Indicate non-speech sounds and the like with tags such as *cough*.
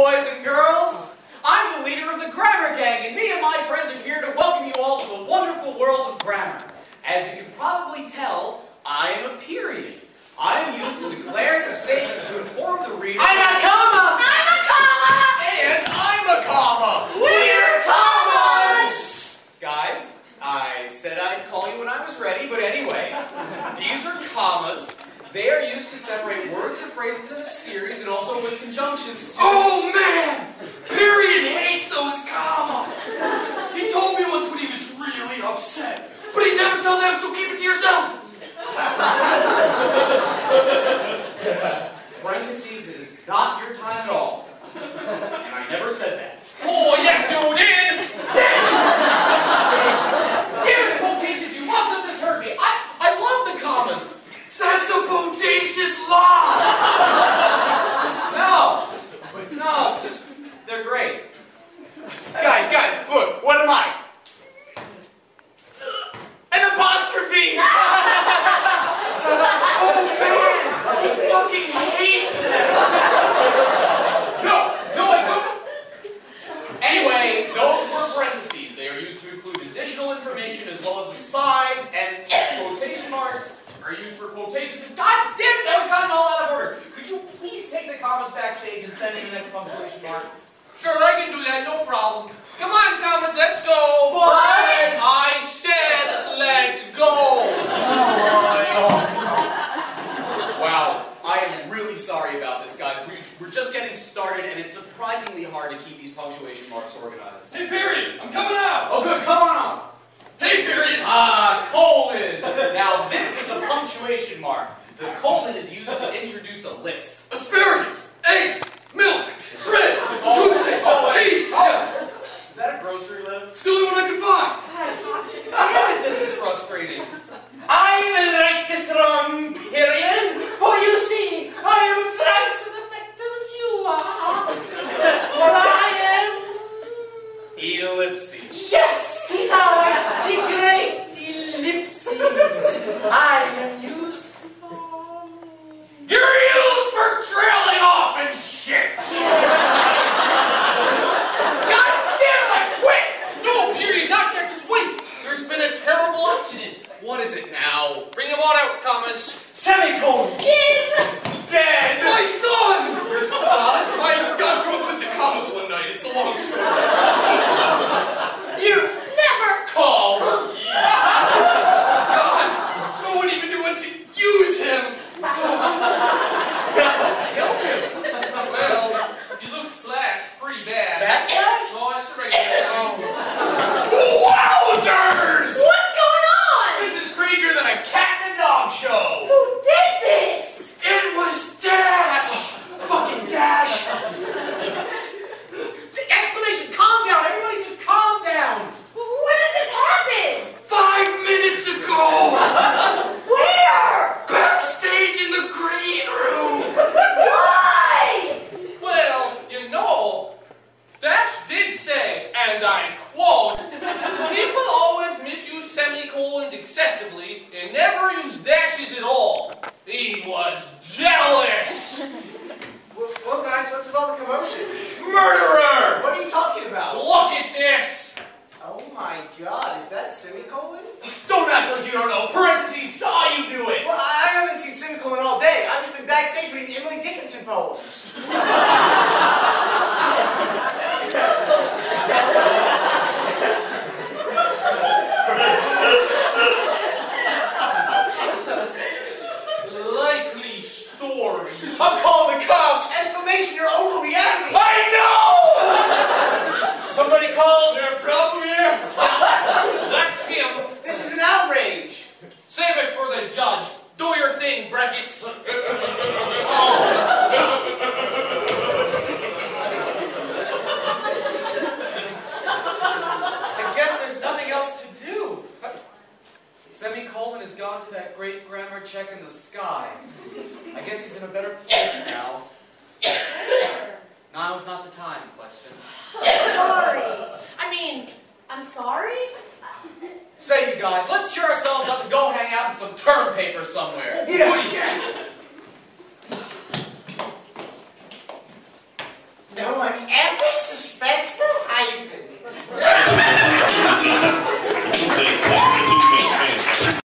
boys and girls. I'm the leader of the Grammar Gang, and me and my friends are here to welcome you all to the wonderful world of grammar. As you can probably tell, I am a period. I am used to declaring the statements to inform the reader. I'm a comma! I'm a comma! And I'm a comma. We're commas! Guys, I said I'd call you when I was ready, but anyway, these are commas. They are used to separate words or phrases in a series and also with conjunctions. too. Oh man! Period hates those commas! He told me once when he was really upset, but he'd never told them, so keep it to yourself! Parentheses is not your time at all. And I never said that. Oh, yes, you did! Damn it, quotations, you must have misheard me. I, I love the commas. That's a bodacious lie! No, no, just, they're great. Guys, guys, look, what am I? An apostrophe! Oh man! He fucking hates them! No, no, I don't. Anyway, those were parentheses. They are used to include additional information as well as asides, and quotation marks are used for quotations. God damn it, I've gotten all out of order. Could you please take the commas backstage and send me the next punctuation mark? Sure, I can do that, no problem. Come on, Thomas, let's go. What? I said, let's go. *laughs* Wow, I am really sorry about this, guys. We, we're just getting started, and it's surprisingly hard to keep these punctuation marks organized. Hey, period! I'm coming out! Oh, good, come on on. Ah, colon. Now, this is a punctuation mark. The colon is used to introduce a list. Asparagus! Eggs! Milk! Bread! Oh, Toothpaste! oh, Cheese! oh. Is that a grocery list? It's the only one I could find! Damn it, this is frustrating. I will write this wrong, period. For you see, I am thrice as effective as you are. For I am. Ellipses. Yes, these are the great ellipses. I am used for. You're used for trailing off and shit. God damn it, I quit! No, period, not yet, just wait. There's been a terrible accident. What is it now? Bring him on out, Thomas. Semicolon. Is Dead! My son! Your son? I got drunk with the commas one night. It's a long story. You. never Called. God! No one even knew when to use him! Killed him. Well, you look slashed pretty bad. Backslash? No, it's a regular. Wowzers! What's going on? This is crazier than a cat and a dog show. Who did this? It was Dash! Fucking Dash! Exclamation, calm down. Everybody just calm down. When did this happen? Five minutes ago! Where? Backstage in the green room! Why? Well, you know, Dash did say, and I quote, people always misuse semicolons excessively and never use all. He was jealous. *laughs* Well, well, guys, what's with all the commotion? Murderer! What are you talking about? Look at this. Oh my God, is that semicolon? Don't act like you don't know. Parentheses saw you do it. Well, I I haven't seen semicolon all day. I've just been backstage reading Emily Dickinson poems. *laughs* grammar check in the sky. I guess he's in a better place now. Now's not the time, question. i sorry. I mean, I'm sorry? Say, you guys, let's cheer ourselves up and go hang out in some term paper somewhere. Yeah. What do you? No one ever suspects the hyphen. *laughs*